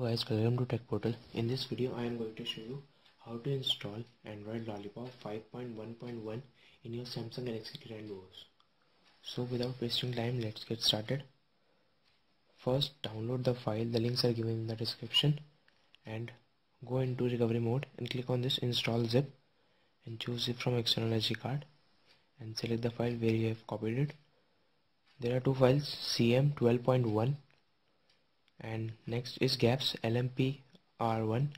guys welcome to tech portal. In this video i am going to show you how to install android lollipop 5.1.1 in your samsung galaxy grand Duos so without wasting time let's get started. First download the file. The links are given in the description. And go into recovery mode and click on this install zip and choose zip from external sd card and select the file where you have copied it. There are two files cm 12.1 and next is GApps LMP R1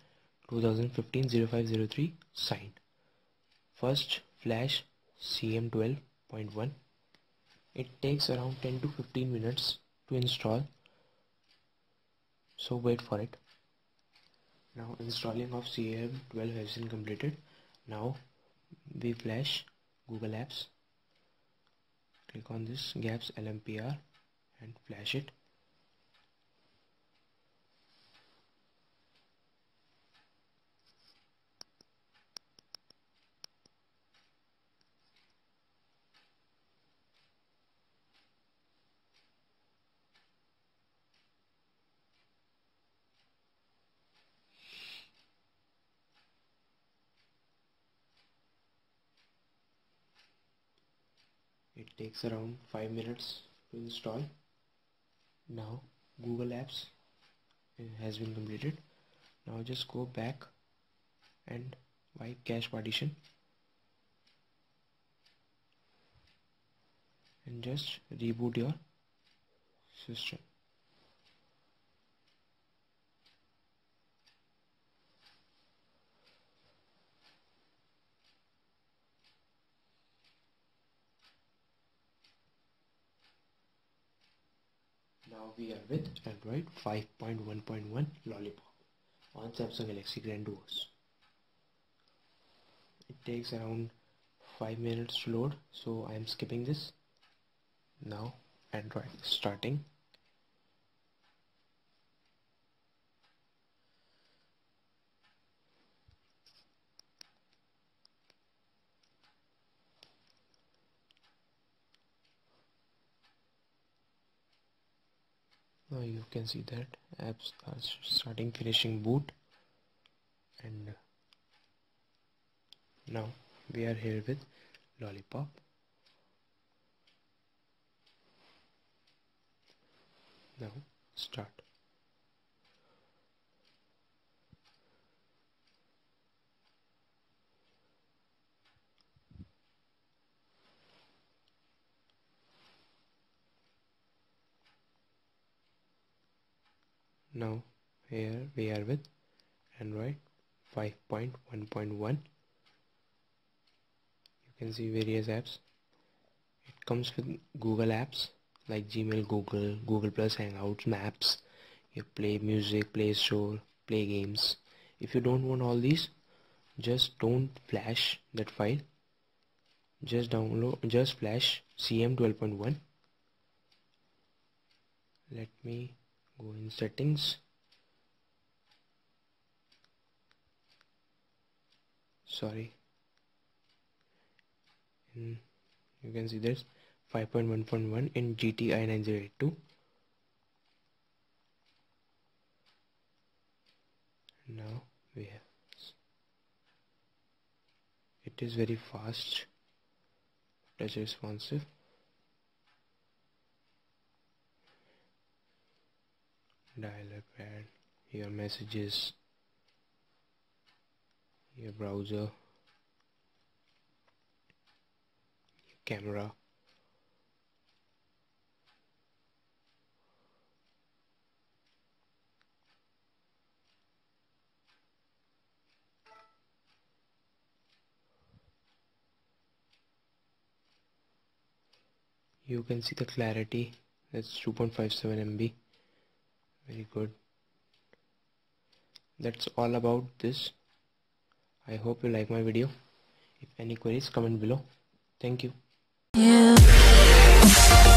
2015-0503 signed. First flash CM12.1. It takes around 10 to 15 minutes to install. So wait for it. Now installing of CM12 has been completed. Now we flash Google Apps. Click on this GApps LMPR and flash it. It takes around 5 minutes to install. Now Google Apps eh, has been completed. Now just go back and wipe cache partition. And just reboot your system Now we are with Android 5.1.1 Lollipop on Samsung Galaxy Grand Duos. It takes around 5 minutes to load so I am skipping this. Now Android starting. Now you can see that. Apps are starting finishing boot. And now we are here with lollipop. Now start now here we are with android 5.1.1 you can see various apps. It comes with google apps like gmail google google plus hangouts maps. You play music play store play games. If you don't want all these just don't flash that file. Just download just flash cm 12.1 let me go in settings. Sorry. You can see this. 5.1.1 in GTI 9082 now we have it is very fast. Touch responsive dialer pad your messages your browser your camera. You can see the clarity. That's 2.57 MB very good. That's all about this. I hope you like my video. If any queries comment below. Thank you. Yeah.